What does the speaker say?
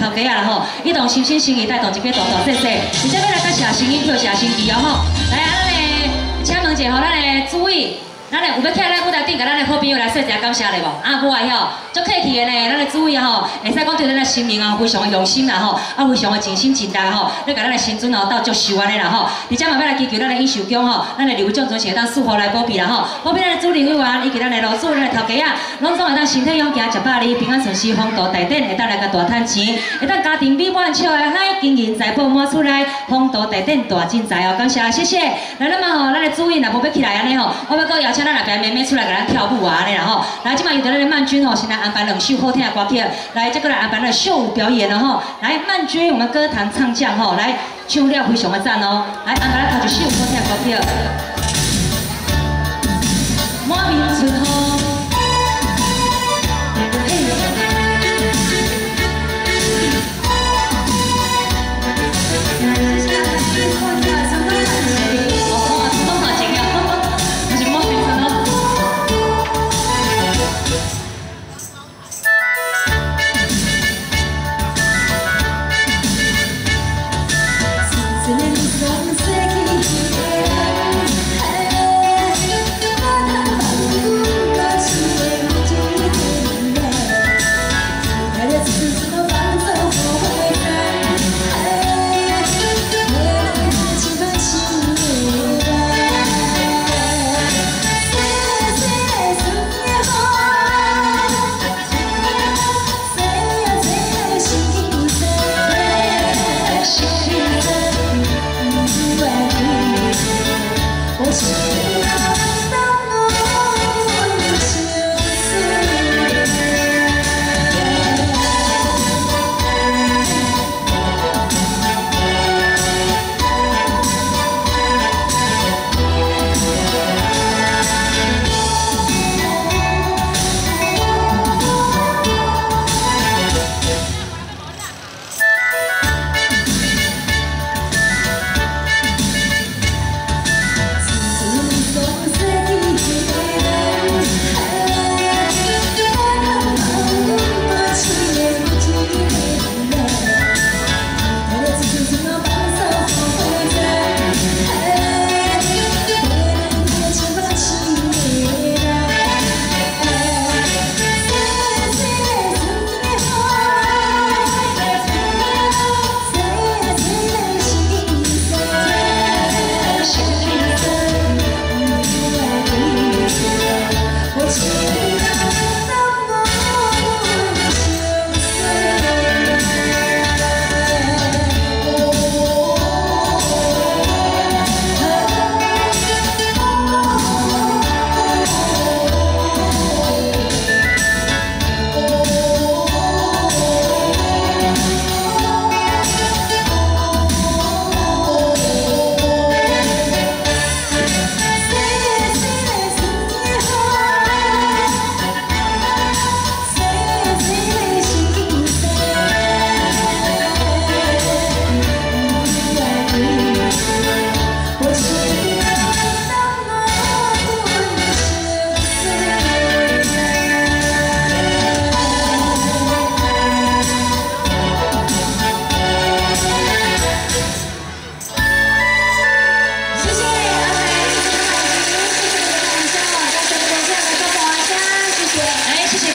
头家啊吼，一同心心心意带动一批大大细细，而且要来甲谢声音票谢声机哦吼，来啊，咱嘞，请问一下吼，咱嘞诸位。咱嘞有要起来舞台顶，甲咱的好朋友来说一下感谢嘞无？啊，无啊吼，足客气的呢，咱的主位吼，会使讲对咱的心灵啊非常的用心啦吼，啊非常的尽心尽力吼，要甲咱的新尊哦到足寿安尼啦吼，而且嘛要来祈求咱的英秀宫吼，咱的刘将总是会当祝福来保庇啦吼，保庇咱的主任委员以及咱的老师、咱的头家啊，拢总会当身体勇健、食百里、平安顺遂、风度大展，会当来个大赚钱，会当家庭美满、笑的海，金银财宝满出来，风度大展大进财哦，感谢谢谢。来，那么吼，咱的主任若无要起来安尼吼，我要搁邀请咱那边妹妹出来给咱跳舞啊，安尼啦吼。来，今晚有得那个曼君哦，先来安排两首好听的歌曲，来，这个来安排了秀舞表演了吼。来，曼君，我们歌坛唱将吼，来唱了非常的赞哦。来，安排他跳一首好听的歌曲，恭喜。